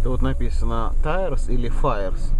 Это вот написано tires или fires.